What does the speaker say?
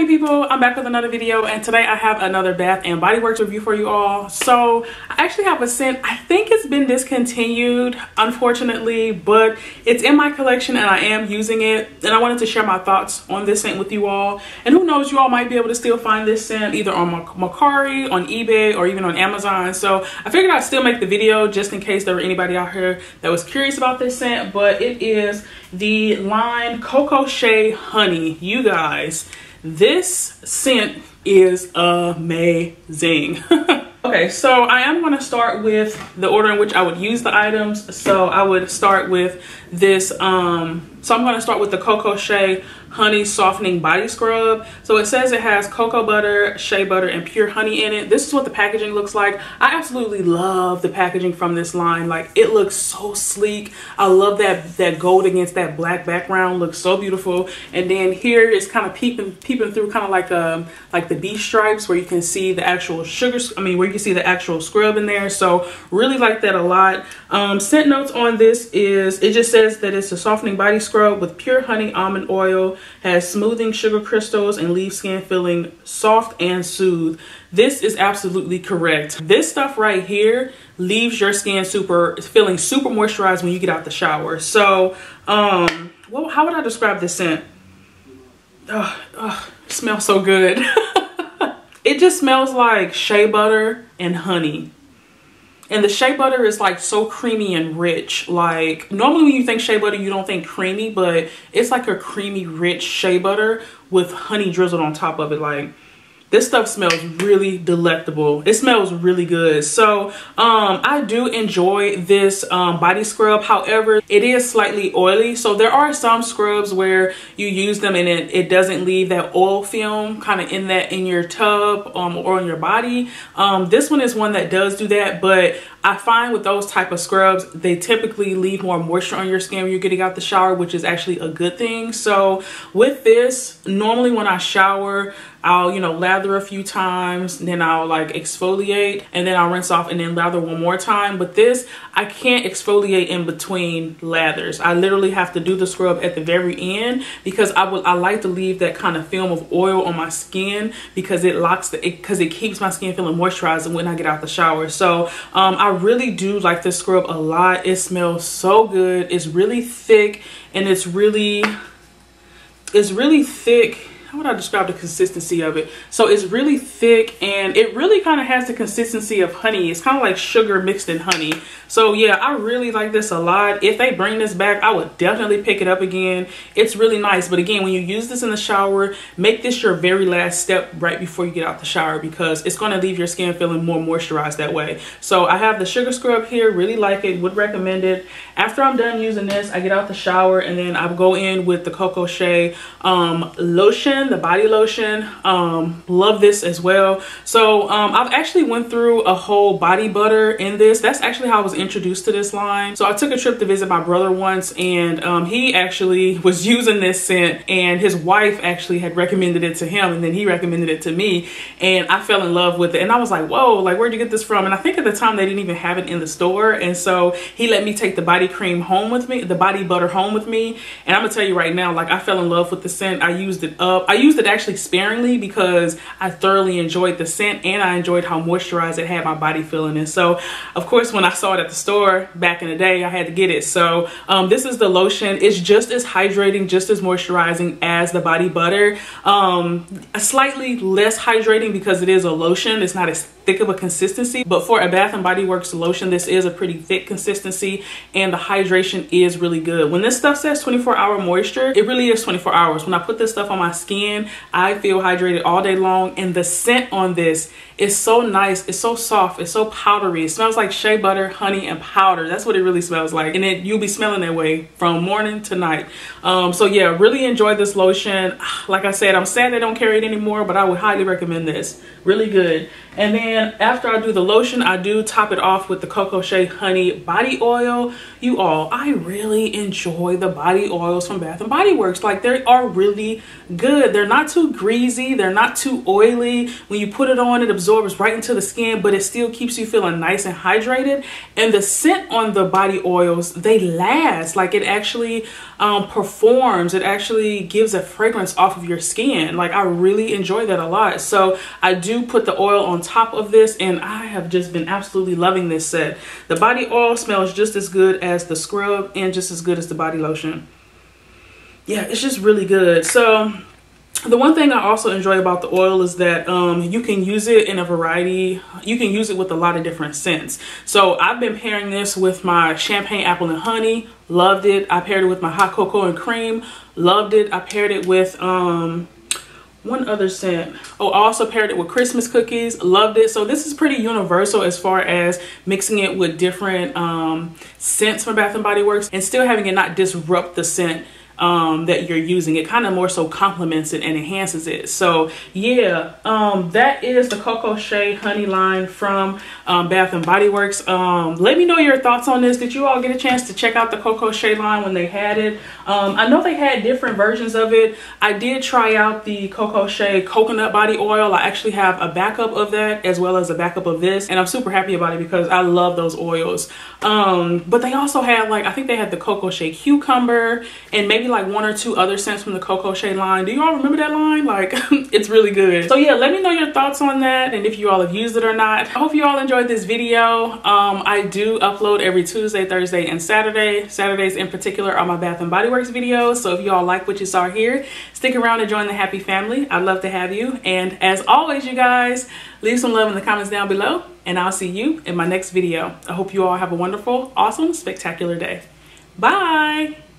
happy people. I'm back with another video and today i have another bath and body works review for you all. So i actually have a scent. I think it's been discontinued unfortunately but it's in my collection and i am using it. And i wanted to share my thoughts on this scent with you all. And who knows you all might be able to still find this scent either on Mercari on ebay or even on amazon. So i figured i'd still make the video just in case there were anybody out here that was curious about this scent but it is the line coco shea honey. You guys this scent is amazing. okay, so I am going to start with the order in which I would use the items. So I would start with this, um, so I'm going to start with the Coco Shea honey softening body scrub. So it says it has cocoa butter shea butter and pure honey in it. This is what the packaging looks like. I absolutely love the packaging from this line. Like it looks so sleek. I love that that gold against that black background. Looks so beautiful. And then here it's kind of peeping peeping through kind of like um like the beach stripes where you can see the actual sugar i mean where you can see the actual scrub in there. So really like that a lot. Um scent notes on this is it just says that it's a softening body scrub with pure honey almond oil has smoothing sugar crystals and leaves skin feeling soft and soothed. This is absolutely correct. This stuff right here leaves your skin super feeling super moisturized when you get out the shower. So, um, well, how would I describe this scent? Oh, oh smells so good. it just smells like shea butter and honey. And the shea butter is like so creamy and rich. Like normally when you think shea butter, you don't think creamy, but it's like a creamy, rich shea butter with honey drizzled on top of it. Like this stuff smells really delectable. It smells really good. So um, i do enjoy this um, body scrub. However it is slightly oily. So there are some scrubs where you use them and it, it doesn't leave that oil film kind of in that in your tub um, or on your body. Um, this one is one that does do that but I find with those type of scrubs, they typically leave more moisture on your skin when you're getting out the shower, which is actually a good thing. So with this, normally when I shower, I'll, you know, lather a few times, then I'll like exfoliate and then I'll rinse off and then lather one more time. But this, I can't exfoliate in between lathers. I literally have to do the scrub at the very end because I would I like to leave that kind of film of oil on my skin because it locks the because it, it, keeps my skin feeling moisturized when I get out of the shower. So um, I really do like this scrub a lot. It smells so good. It's really thick and it's really it's really thick how would I describe the consistency of it? So it's really thick and it really kind of has the consistency of honey. It's kind of like sugar mixed in honey. So yeah, I really like this a lot. If they bring this back, I would definitely pick it up again. It's really nice. But again, when you use this in the shower, make this your very last step right before you get out the shower because it's going to leave your skin feeling more moisturized that way. So I have the sugar scrub here. Really like it. Would recommend it. After I'm done using this, I get out the shower and then I go in with the Coco Shea um, lotion the body lotion. Um, love this as well. So um, I've actually went through a whole body butter in this. That's actually how I was introduced to this line. So I took a trip to visit my brother once and um, he actually was using this scent and his wife actually had recommended it to him and then he recommended it to me and I fell in love with it. And I was like, whoa, like where'd you get this from? And I think at the time they didn't even have it in the store. And so he let me take the body cream home with me, the body butter home with me. And I'm gonna tell you right now, like I fell in love with the scent. I used it up. I used it actually sparingly because I thoroughly enjoyed the scent and I enjoyed how moisturized it had my body feeling. And so, of course, when I saw it at the store back in the day, I had to get it. So um, this is the lotion. It's just as hydrating, just as moisturizing as the body butter. Um, slightly less hydrating because it is a lotion. It's not as thick of a consistency, but for a Bath and Body Works lotion, this is a pretty thick consistency and the hydration is really good. When this stuff says 24 hour moisture, it really is 24 hours. When I put this stuff on my skin, I feel hydrated all day long and the scent on this is so nice. It's so soft. It's so powdery. It smells like shea butter, honey, and powder. That's what it really smells like. And it, you'll be smelling that way from morning to night. Um, so yeah, really enjoy this lotion. Like I said, I'm sad they don't carry it anymore, but I would highly recommend this. Really good. And then after I do the lotion, I do top it off with the Coco Shea Honey Body Oil. You all, I really enjoy the body oils from Bath & Body Works. Like they are really good. They're not too greasy. They're not too oily. When you put it on, it absorbs right into the skin, but it still keeps you feeling nice and hydrated. And the scent on the body oils, they last. Like it actually um, performs. It actually gives a fragrance off of your skin. Like I really enjoy that a lot. So I do put the oil on top of this and I have just been absolutely loving this set. The body oil smells just as good as the scrub and just as good as the body lotion. Yeah, it's just really good. So the one thing I also enjoy about the oil is that um, you can use it in a variety. You can use it with a lot of different scents. So I've been pairing this with my champagne apple and honey. Loved it. I paired it with my hot cocoa and cream. Loved it. I paired it with um, one other scent. Oh, I also paired it with Christmas cookies. Loved it. So this is pretty universal as far as mixing it with different um, scents from Bath & Body Works and still having it not disrupt the scent um, that you're using. It kind of more so complements it and enhances it. So yeah, um, that is the Coco Shea Honey line from um, Bath and Body Works. Um, let me know your thoughts on this. Did you all get a chance to check out the Coco Shea line when they had it? Um, I know they had different versions of it. I did try out the Coco Shea Coconut Body Oil. I actually have a backup of that as well as a backup of this. And I'm super happy about it because I love those oils. Um, but they also had like, I think they had the Coco Shea Cucumber and maybe like one or two other scents from the Coco Shea line. Do you all remember that line? Like, it's really good. So yeah, let me know your thoughts on that and if you all have used it or not. I hope you all enjoyed this video. Um, I do upload every Tuesday, Thursday, and Saturday. Saturdays in particular are my Bath and Body Works videos. So if you all like what you saw here, stick around and join the happy family. I'd love to have you. And as always, you guys, leave some love in the comments down below and I'll see you in my next video. I hope you all have a wonderful, awesome, spectacular day. Bye.